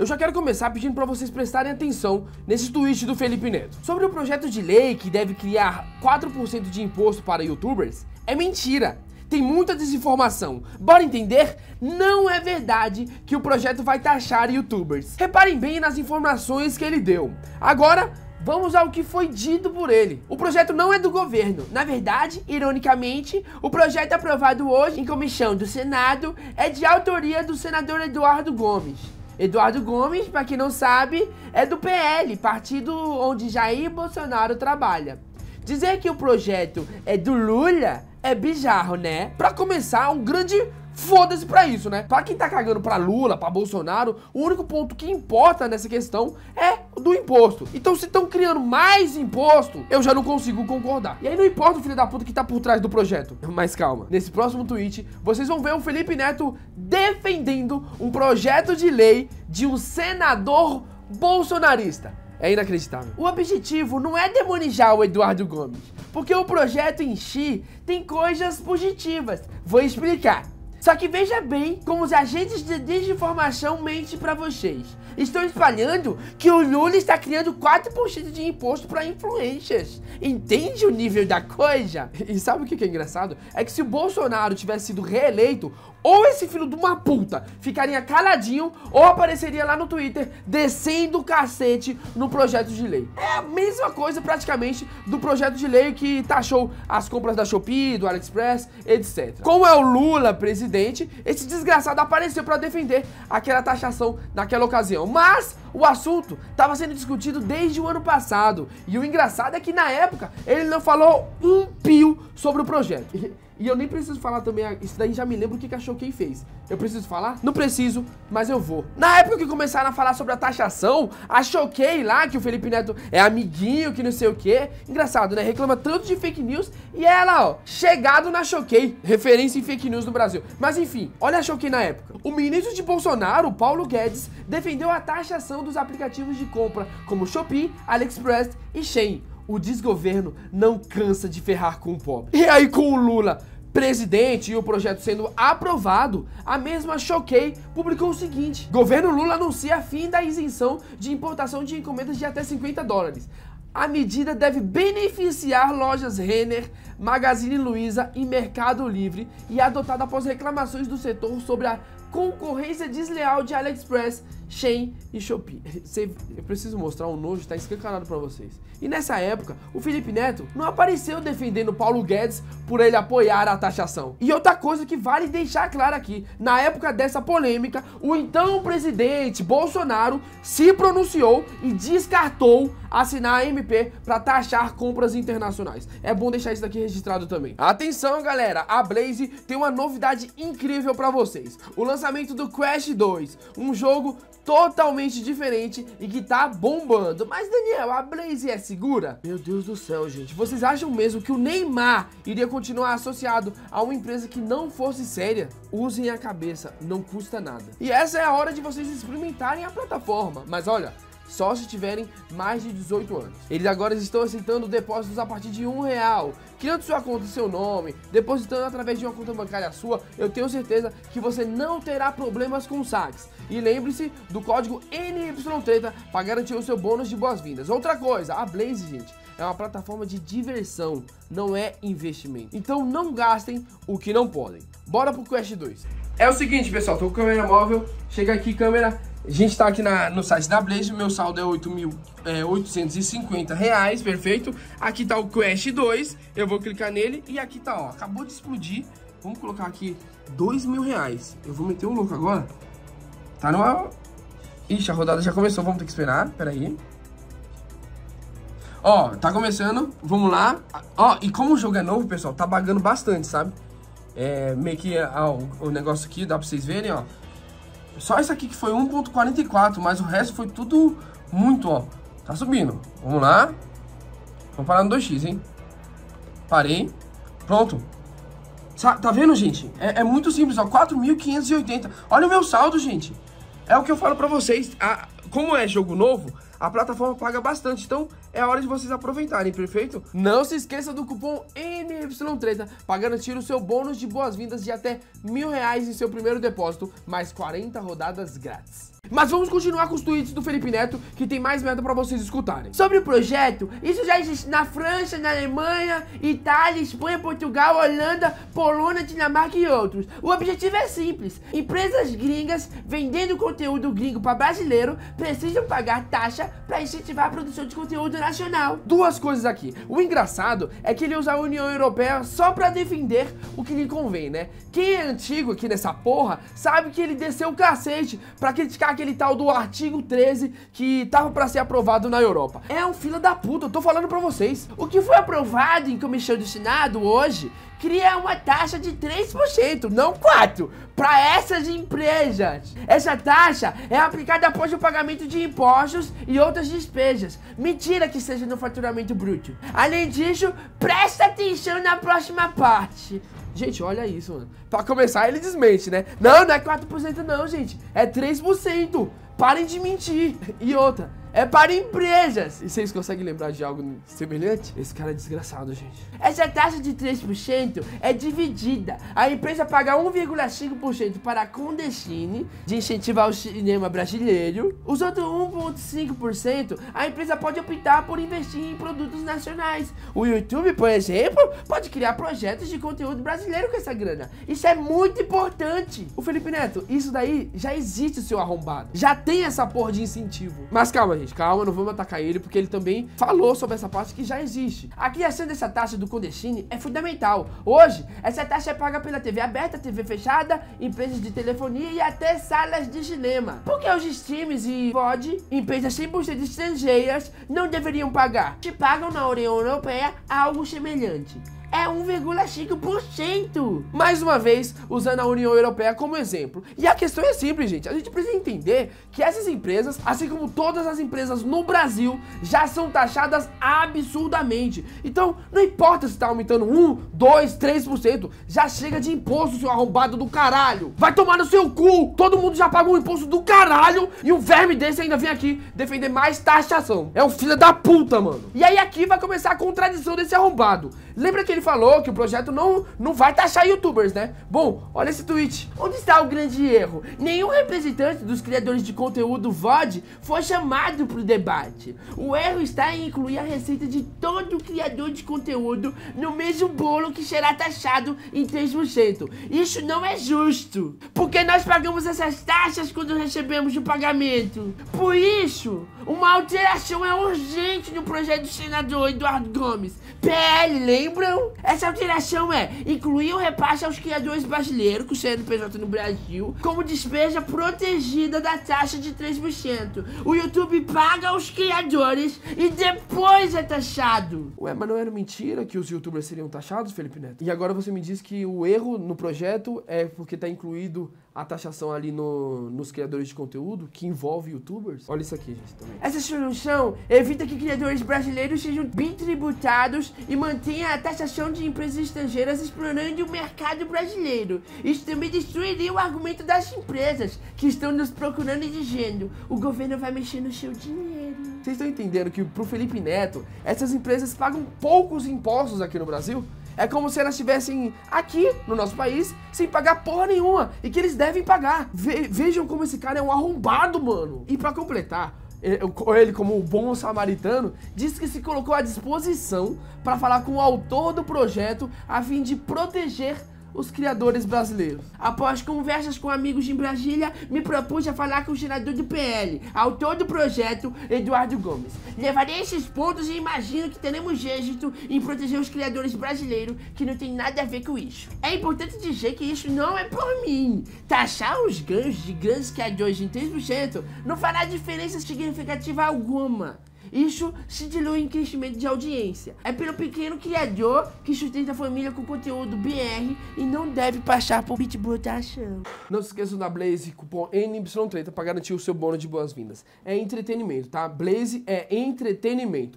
Eu já quero começar pedindo para vocês prestarem atenção nesse tweet do Felipe Neto. Sobre o projeto de lei que deve criar 4% de imposto para youtubers, é mentira. Tem muita desinformação. Bora entender? Não é verdade que o projeto vai taxar youtubers. Reparem bem nas informações que ele deu. Agora, Vamos ao que foi dito por ele. O projeto não é do governo. Na verdade, ironicamente, o projeto aprovado hoje em comissão do Senado é de autoria do senador Eduardo Gomes. Eduardo Gomes, para quem não sabe, é do PL, partido onde Jair Bolsonaro trabalha. Dizer que o projeto é do Lula é bizarro, né? Para começar, um grande foda-se pra isso, né? Pra quem tá cagando pra Lula, pra Bolsonaro, o único ponto que importa nessa questão é do imposto. Então, se estão criando mais imposto, eu já não consigo concordar. E aí não importa o filho da puta que tá por trás do projeto. Mas calma, nesse próximo tweet, vocês vão ver o Felipe Neto defendendo um projeto de lei de um senador bolsonarista. É inacreditável. O objetivo não é demonizar o Eduardo Gomes, porque o projeto em si tem coisas positivas. Vou explicar. Só que veja bem como os agentes de desinformação mentem para vocês. Estão espalhando que o Lula está criando 4% de imposto para influências. Entende o nível da coisa? E sabe o que é engraçado? É que se o Bolsonaro tivesse sido reeleito, ou esse filho de uma puta ficaria caladinho, ou apareceria lá no Twitter descendo o cacete no projeto de lei. É a mesma coisa praticamente do projeto de lei que taxou as compras da Shopee, do AliExpress, etc. Como é o Lula presidente, esse desgraçado apareceu para defender aquela taxação naquela ocasião. Mas o assunto estava sendo discutido desde o ano passado. E o engraçado é que na época ele não falou um pio sobre o projeto. E eu nem preciso falar também, isso daí já me lembra o que, a Choquei fez. Eu preciso falar? Não preciso, mas eu vou. Na época que começaram a falar sobre a taxação, a Choquei lá, que o Felipe Neto é amiguinho, que não sei o que. Engraçado, né? Reclama tanto de fake news e ela, ó, chegado na Choquei. Referência em fake news no Brasil. Mas enfim, olha a Choquei na época. O ministro de Bolsonaro, Paulo Guedes, defendeu a taxação dos aplicativos de compra como Shopee, AliExpress e Shein o desgoverno não cansa de ferrar com o pobre. E aí com o Lula presidente e o projeto sendo aprovado, a mesma Choquei publicou o seguinte: Governo Lula anuncia fim da isenção de importação de encomendas de até 50 dólares. A medida deve beneficiar lojas Renner, Magazine Luiza e Mercado Livre e adotada após reclamações do setor sobre a concorrência desleal de AliExpress, Shein e Shopee. Eu preciso mostrar um nojo, tá escancarado para vocês. E nessa época, o Felipe Neto não apareceu defendendo Paulo Guedes por ele apoiar a taxação. E outra coisa que vale deixar claro aqui, na época dessa polêmica, o então presidente Bolsonaro se pronunciou e descartou assinar a MP para taxar compras internacionais. É bom deixar isso daqui registrado também. Atenção, galera, a Blaze tem uma novidade incrível para vocês. O lançamento do Crash 2, um jogo totalmente diferente e que tá bombando. Mas Daniel, a Blaze é segura? Meu Deus do céu, gente. Vocês acham mesmo que o Neymar iria continuar associado a uma empresa que não fosse séria? Usem a cabeça, não custa nada. E essa é a hora de vocês experimentarem a plataforma. Mas olha, só se tiverem mais de 18 anos. Eles agora estão aceitando depósitos a partir de um real. Criando sua conta e seu nome, depositando através de uma conta bancária sua, eu tenho certeza que você não terá problemas com saques. E lembre-se do código NYTreta para garantir o seu bônus de boas-vindas. Outra coisa, a Blaze, gente, é uma plataforma de diversão, não é investimento. Então não gastem o que não podem. Bora pro Quest 2. É o seguinte, pessoal, tô com câmera móvel, chega aqui, câmera, a gente tá aqui na, no site da Blaze, meu saldo é 8.850 é, reais, perfeito. Aqui tá o Crash 2, eu vou clicar nele e aqui tá, ó, acabou de explodir. Vamos colocar aqui 2 mil reais. Eu vou meter o louco agora. Tá no... Ixi, a rodada já começou, vamos ter que esperar, peraí. Ó, tá começando, vamos lá. Ó, e como o jogo é novo, pessoal, tá bagando bastante, sabe? É, meio que ó, o negócio aqui, dá pra vocês verem, ó. Só isso aqui que foi 1.44, mas o resto foi tudo muito, ó. Tá subindo. Vamos lá. Vamos parar no 2x, hein? Parei. Pronto. Tá vendo, gente? É, é muito simples, ó. 4.580. Olha o meu saldo, gente. É o que eu falo pra vocês. A, como é jogo novo, a plataforma paga bastante, então é hora de vocês aproveitarem, perfeito? Não se esqueça do cupom NY30 para garantir o seu bônus de boas-vindas de até mil reais em seu primeiro depósito, mais 40 rodadas grátis. Mas vamos continuar com os tweets do Felipe Neto, que tem mais merda pra vocês escutarem. Sobre o projeto, isso já existe na França, na Alemanha, Itália, Espanha, Portugal, Holanda, Polônia, Dinamarca e outros. O objetivo é simples: empresas gringas vendendo conteúdo gringo para brasileiro precisam pagar taxa para incentivar a produção de conteúdo nacional. Duas coisas aqui. O engraçado é que ele usa a União Europeia só pra defender o que lhe convém, né? Quem é antigo aqui nessa porra sabe que ele desceu o cacete pra criticar aquele tal do artigo 13 que tava pra ser aprovado na Europa. É um fila da puta, eu tô falando pra vocês. O que foi aprovado em comissão do Senado hoje cria uma taxa de 3%, não 4%, para essas empresas. Essa taxa é aplicada após o pagamento de impostos e outras despesas. Mentira que seja no faturamento bruto. Além disso, presta atenção na próxima parte. Gente, olha isso, mano. Pra começar, ele desmente, né? Não, não é 4% não, gente. É 3%. Parem de mentir. E outra, é para empresas. E vocês conseguem lembrar de algo semelhante? Esse cara é desgraçado, gente. Essa taxa de 3% é dividida. A empresa paga 1,5% para a Condestine, de incentivar o cinema brasileiro. Os outros 1,5% a empresa pode optar por investir em produtos nacionais. O YouTube, por exemplo, pode criar projetos de conteúdo brasileiro com essa grana. Isso é muito importante. O Felipe Neto, isso daí já existe, seu arrombado. Já tem essa porra de incentivo. Mas calma, gente, calma, não vamos atacar ele, porque ele também falou sobre essa parte que já existe. A criação dessa taxa do Condestine é fundamental. Hoje, essa taxa é paga pela TV aberta, TV fechada, empresas de telefonia e até salas de cinema. Porque os streams e VOD, empresas 100% estrangeiras, não deveriam pagar. Se pagam na União Europeia algo semelhante é 1,5%. Mais uma vez, usando a União Europeia como exemplo. E a questão é simples, gente. A gente precisa entender que essas empresas, assim como todas as empresas no Brasil, já são taxadas absurdamente. Então, não importa se está aumentando 1, 2, 3%, já chega de imposto, seu arrombado do caralho. Vai tomar no seu cu! Todo mundo já pagou um imposto do caralho e um verme desse ainda vem aqui defender mais taxação. É um filho da puta, mano. E aí aqui vai começar a contradição desse arrombado. Lembra que ele falou que o projeto não, não vai taxar youtubers, né? Bom, olha esse tweet. Onde está o grande erro? Nenhum representante dos criadores de conteúdo VOD foi chamado para o debate. O erro está em incluir a receita de todo criador de conteúdo no mesmo bolo que será taxado em 3%. Isso não é justo, porque nós pagamos essas taxas quando recebemos o pagamento. Por isso, uma alteração é urgente no projeto do senador Eduardo Gomes. PL, lembram? Essa alteração é incluir o repasse aos criadores brasileiros com CNPJ no Brasil como despesa protegida da taxa de 3%. O YouTube paga aos criadores e depois é taxado. Ué, mas não era mentira que os youtubers seriam taxados, Felipe Neto? E agora você me diz que o erro no projeto é porque tá incluído a taxação ali no, nos criadores de conteúdo, que envolve youtubers. Olha isso aqui, gente, também. Essa solução evita que criadores brasileiros sejam bem tributados e mantenha a taxação de empresas estrangeiras explorando o mercado brasileiro. Isso também destruiria o argumento das empresas que estão nos procurando e dizendo o governo vai mexer no seu dinheiro. Vocês estão entendendo que pro Felipe Neto, essas empresas pagam poucos impostos aqui no Brasil? É como se elas estivessem aqui no nosso país sem pagar porra nenhuma e que eles devem pagar. Ve vejam como esse cara é um arrombado, mano. E para completar, ele, como o bom samaritano, disse que se colocou à disposição para falar com o autor do projeto a fim de proteger os criadores brasileiros. Após conversas com amigos em Brasília, me propus a falar com o senador do PL, autor do projeto, Eduardo Gomes. Levarei esses pontos e imagino que teremos êxito em proteger os criadores brasileiros, que não tem nada a ver com isso. É importante dizer que isso não é por mim. Taxar os ganhos de grandes criadores em 3% não fará diferença significativa alguma. Isso se dilui em crescimento de audiência. É pelo pequeno criador que sustenta a família com conteúdo BR e não deve passar por bitbotação. Não se esqueçam da Blaze, cupom NY30 para garantir o seu bônus de boas-vindas. É entretenimento, tá? Blaze é entretenimento.